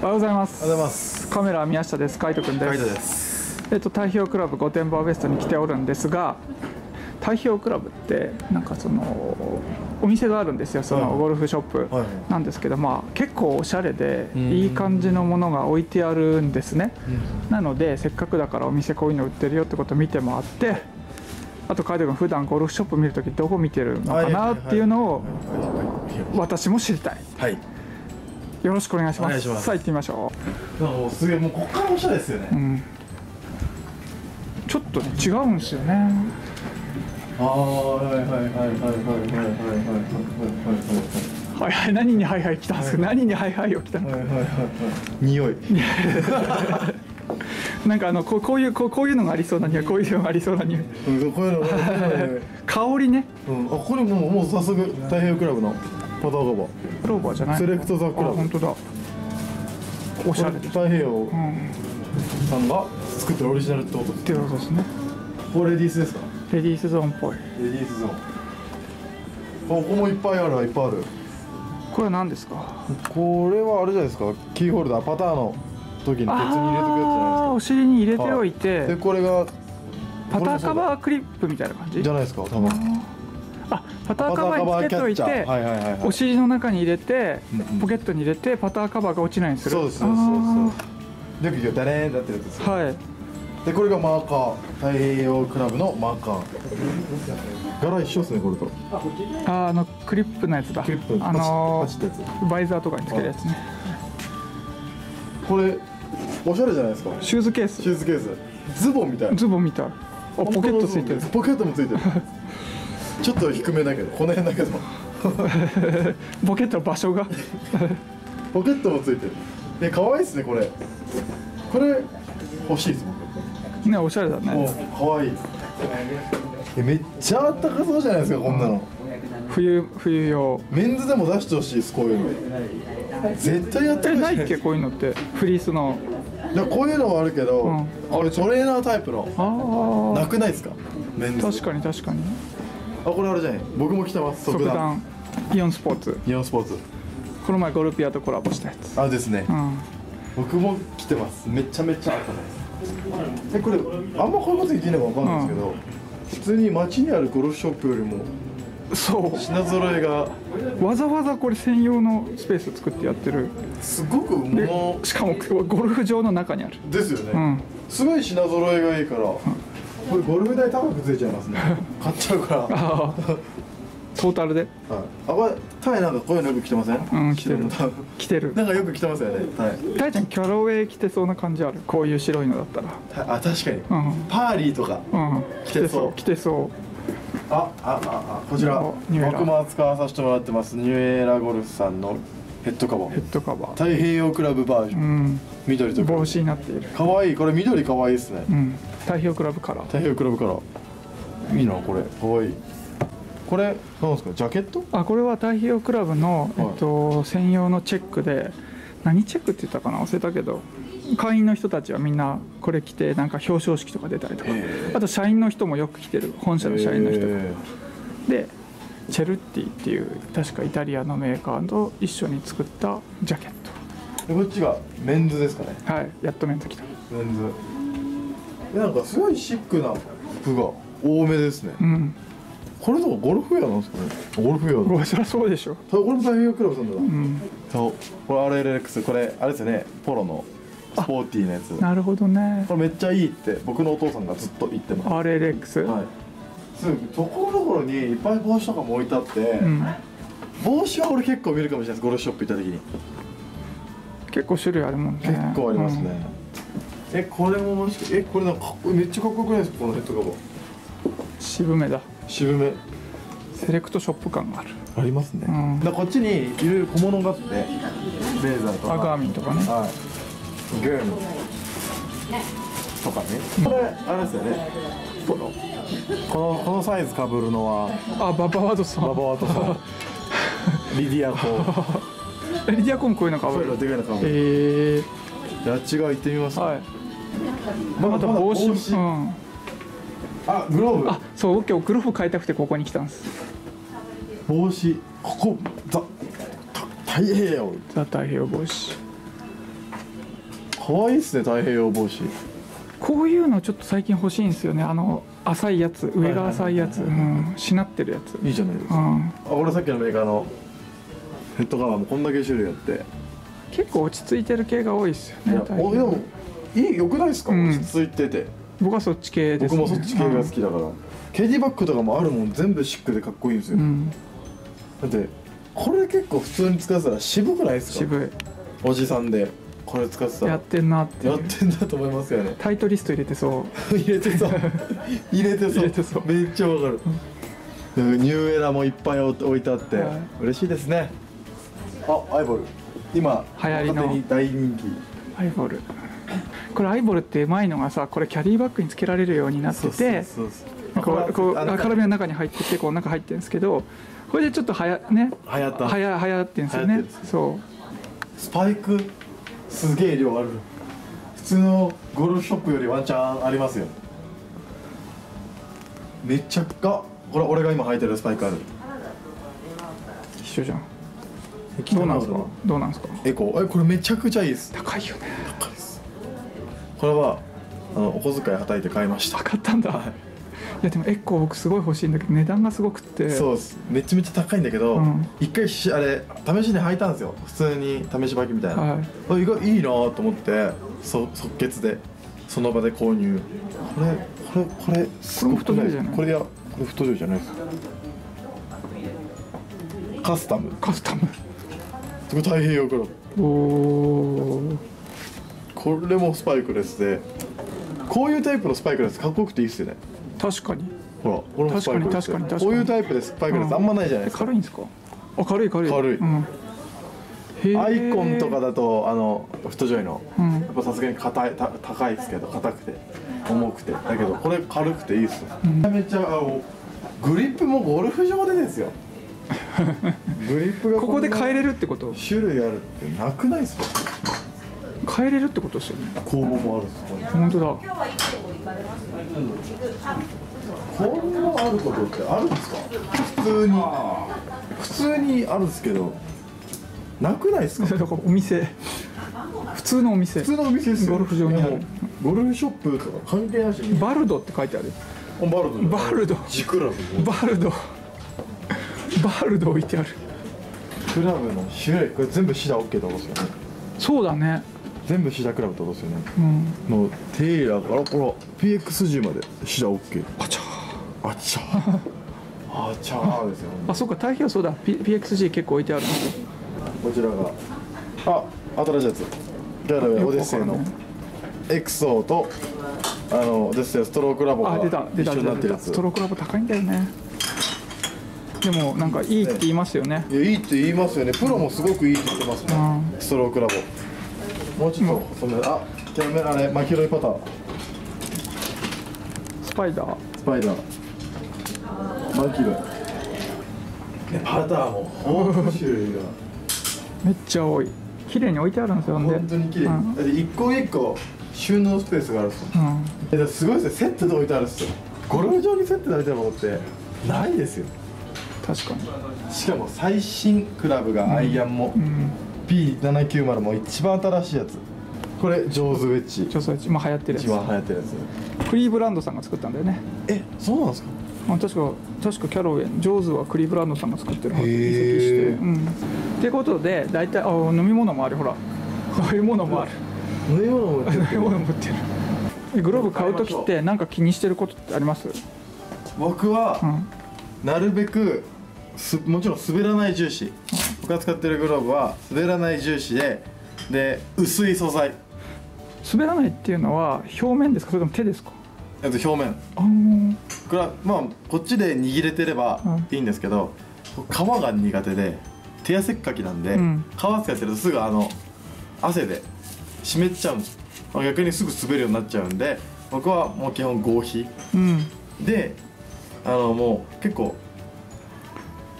おはようございます。おはようございます。カメラ宮下です。海斗くんです。です。えっと太平洋クラブ御殿場ウエストに来ておるんですが、太平洋クラブってなんかそのお店があるんですよ。そのはい。ゴルフショップはい。なんですけど、まあ結構おしゃれでん。いい感じのものが置いてあるんですね。なのでせっかくだからお店こういうの売ってるよってことを見て回って。あと海斗君普段ゴルフショップ見るときどこ見てるのかなっていうのを私も知りたい。はいよろしくお願いします。さあ行ってみましょう。すげえもうこっからおしゃれですよね、う、うん、ちょっとね違うんですよね。ああはいはいはいはいはいはいはいはいはいはいはい。何にハイハイ来たんですか、何にハイハイを来たのか、はいはいはい。はい匂い。なんかあのこうこういうこうこういうのがありそうな匂いこういうのがありそうな匂い。うんこういうの 香りね。うん。あこれもうもう早速太平洋クラブのパターカバークローバーじゃない？セレクトザクラブ。あ本当だ。おしゃれです。太平洋さんが作ってるオリジナルってこと？ですてことですね。これレディースですか？レディースゾーンっぽい。レディースゾーン。あここもいっぱいあるいっぱいある。これは何ですか？これはあれじゃないですか？キーホルダーパターの時に別に入れとくやつじゃないですか。お尻に入れておいて、でこれがパターカバークリップみたいな感じ？じゃないですか多分あパターカバーにつけといて、はいはいはいはい。お尻の中に入れて、ポケットに入れてパターカバーが落ちないようにする。そうですそうですそうです。よく言うダレーンってやつですよ。はい。でこれがマーカー。太平洋クラブのマーカー。柄一緒ですねこれと。ああのクリップのやつだ。クリップあのバイザーとかにつけるやつね。これおしゃれじゃないですか。シューズケース。シューズケース。ズボンみたい。なズボンみたい。あポケットついてる。ポケットもついてる ちょっと低めだけどこの辺だけど。ポケットの場所が？ポケットもついてる。で可愛いですねこれ。これ欲しいです僕。ねおしゃれだおね可愛い。えめっちゃあったかそうじゃないですかこんなの。冬冬用。メンズでも出してほしいですこういうの。絶対やってないっけこういうのって？フリースの。だこういうのはあるけど、うん。これトレーナータイプの。あなくないですか？メンズ。あ確かに確かに。あこれあれじゃない？僕も着てます速弾イオンスポーツ。イオンスポーツ。この前ゴルピアとコラボしたやつ。あですね、うん。僕も着てます。めちゃめちゃあったです。えこれあんまこういうこと言っていいのかわかんないですけど、普通に街にあるゴルフショップよりもそ品揃えがうわざわざこれ専用のスペース作ってやってる。すごくもでのしかもゴルフ場の中にある。ですよね、うん。すごい品揃えがいいから、これゴルフ代高くついちゃいますね。買っちゃうから、トータルで？あこれタイなんかこういうのよく着てません？うん着てる。着てる。なんかよく着てますよね。タイ大ちゃんキャロウェイ着てそうな感じある。こういう白いのだったら。タイあ確かに、うん。パーリーとかうん。着てそう。着てそああああこちら。僕も扱わさせてもらってます。ニューエラゴルフさんのヘッドカバうヘーッドカバー。太平洋クラブバージョン、うん。緑と帽子になっている。かわい。いこれ緑かわいいですね、うん。太平洋クラブカラー。太平洋クラブからいいなこれ。かわい。いこれなんですか？ジャケット？あこれは太平洋クラブの、はい。えっと、専用のチェックで何チェックって言ったかな？忘れたけど。会員の人たちはみんなこれ着てなんか表彰式とか出たりとか。へあと社員の人もよく着てる。本社の社員の人がえ。でチェルッティっていう確かイタリアのメーカーと一緒に作ったジャケッーでこっちがメンズですかね。トはいやっとメント来た。メンズ。でなんかすごいシックな服が多めですね。うん。これとかゴルフウェアなんですかね。ゴルフそりゃそうでしょ。これも太平洋クラブさんだな、うん。そうこれ RLX これあれですよね。ポロのスポーティーなやつ。なるほどね。これめっちゃいいって僕のお父さんがずっと言ってます。RLX、はいところどころにいっぱい帽子とかも置いてあって、うん、帽子は俺結構見るかもしれないですゴルフショップ行った時に。結構種類あるもんね。結構ありますね、えこれももしかえこれなんかめっちゃかっこよくないですかこのヘッドカバー？うん渋めだ。渋め。セレクトショップ感がある。ありますね、うん。だこっちにいろいろ小物があってレーザーとか。アガーミンとかね。はい。ゲーム。とかね。これあれですよね。このこのこのサイズかぶるのは？あババワードさん。ババワとかリディアコ。え リディアコンこういうのかぶる？でかいのかぶる。え。じゃああっち側行ってみます。ー、はい。まだあと帽子まだ帽子。うん。あグローブ。あそう今日グローブ買いたくてここに来たんです。帽子。ここザた太平洋。ザ太平洋帽子。可愛いですね太平洋帽子。こういうのちょっと最近欲しいんですよね。あの浅いやつ上が浅いやつ、うん、しなってるやつ。いいじゃないですか、うん、あ俺さっきのメーカーのヘッドカバーもこんだけ種類あって。結構落ち着いてる系が多いですよいやね太平洋おでもいい良くないですか、うん。落ち着いてて。僕はそっち系です、ね、僕もそっち系が好きだから、ケディバッグとかもあるもん全部シックでかっこいいんですよ、うん、うんだってこれ結構普通に使ってたら渋くないですか？渋おじさんでこれ使ってたやってんなってやってんだと思いますよね。タイトリスト入れてそう。入れてそう。入れてそう。入れてそう。めっちゃわかる、うん。ニューエラもいっぱい置いてあって、はい。嬉しいですね。あアイボル。今流行りの。大人気。アイボル。これアイボルってうまいのがさこれキャディバッグにつけられるようになっててそうそうこうこうあのカラビナの中に入っててこう中入ってるんですけどこれでちょっとはやね。流行った。はや流行ってるんですよ。ねそスパイク？すげえ量ある。普通のゴルフショップよりワンチャンありますよ。めっちゃかこれ俺が今履いてるスパイクある。う一緒じゃん。どうなんですか？どうなんですか？エコえこれめちゃくちゃいいです。高いよね。高いです。これはあのお小遣いはたいて買いました。分かったんだ、い、やでもエッコー僕すごい欲しいんだけど値段がすごくって。そうめちゃめちゃ高いんだけど、うん。一回しあれ試しに履いたんですよ。普通に試し履きみたいな、はい。あ意外いいなと思ってそ即決でその場で購入。これこれこれすごく太いじゃない？これいやこれ太いじゃないです。カスタム。カスタム。これ太平洋クラブおおこれもスパイクレスで。こういうタイプのスパイクレスかっこよくていいっすよね確かに。ほらこれもスパイクレス確かに確かに。こういうタイプでスパイクレスあんまないじゃないですか、軽いんですか？あ軽い軽い。軽い。うん、へー。アイコンとかだとあのフットジョイの、うん。やっぱさすがに硬いた高いですけど硬くて重くて。だけどこれ軽くていいっすよ、めちゃめちゃあのグリップもゴルフ場でですよ。グリップがここで変えれるるってこと？種類あるってなくないっすか？変えれるってことですよね。工房もあるっすこれ本当だこんなあることってあるんですか？普通に普通にあるんですけどなくないですか？お店。普通のお店。普通のお店ですよ。ゴルフ場にある。ゴルフショップとか関係なしに。バルドって書いてある。バルド。バルド。ジクラブバルド。バルド置いてある。クラブの種類これ全部シダ OK ってことですよね。そうだね全部シダクラブってことですよね。うん。もうテイラーからこら PX10 までシダ OK あちゃあちゃあちゃですよあそうか太平洋そうだ、P、PXG 結構置いてあるんですよこちらがあ新しいやつ。ギャラウェイオデッセイの。エクソーとあのオデッセイストロークラボがあ出た出一緒になってるやつ。たストロークラボ高いんだよね。でもなんかいいって言いますよね。いやいいって言いますよね。プロもすごくいいって言ってますね、うストロークラボもうちょっと細めあキャメあれマキロイパタースパイダー。スパイダー。マキロイパターも種類が。めっちゃ多い。綺麗に置いてあるんですよ本当に綺麗、うん。だって一個一個収納スペースがあるんですようん。すごいですねセットで置いてあるんですよ。ゴルフ場にセットで置いてあるものってないですよ。確かに。しかも最新クラブがアイアンも、うん P790 も一番新しいやつ。これジョーズウェッジ。ちょっと今流行ってる一や番流行ってるやつ。つクリーブランドさんが作ったんだよね。えそうなんですか？あ確か確かキャロウェイジョーズはクリーブランドさんが作ってるはず。移籍して。うん。ってことで大体あ飲み物もあるほら。飲み物もある。飲み物も売ってる。飲み物も売ってる。えグローブ買う時って何か気にしてることってあります？僕は、うん。なるべくすもちろん滑らない重視僕が使ってるグローブは滑らない重視でで薄い素材。滑らないっていうのは表面ですか？それとも手ですか？あと表面。これはまあこっちで握れてればうん。いいんですけど、皮が苦手で手汗っかきなんで、うん。皮使ってるとすぐあの汗で湿っちゃうん。ですまあ逆にすぐ滑るようになっちゃうんで僕はもう基本合皮。うん。であのもう結構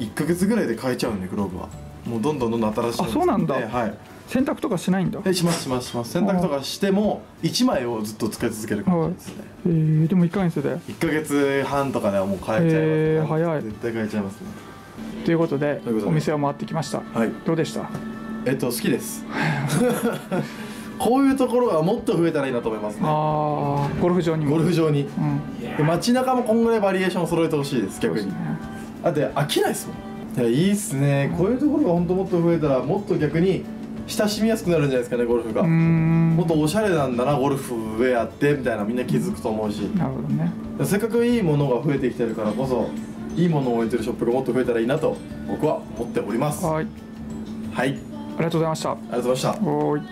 1ヶ月ぐらいで変えちゃうんでグローブはもうどんどんどんどん新しいのあそうなんだ。はい。洗濯とかしないんだ？えしますしますします。洗濯とかしても1枚をずっと使い続ける感じですね。えー、でも1ヶ月で？1ヶ月半とかではもう変えちゃいます、へー早い。絶対変えちゃいますね。ということでお店を回ってきました。はい。どうでした？えっと好きです。こういうところがもっと増えたらいいなと思いますね。ああゴルフ場にも。ゴルフ場に。うん。で街中もこんぐらいバリエーション揃えてほしいです逆に。ね。だって飽きないですもんいやいいっすね。こういうところが本当もっと増えたらもっと逆に親しみやすくなるんじゃないですかねゴルフが、もっとおしゃれなんだなゴルフウェアってみたいなみんな気づくと思うし。なるほどね。せっかくいいものが増えてきてるからこそいいものを置いてるショップがもっと増えたらいいなと僕は思っております。ははいい。ありがとうございました。ありがとうございました。おーい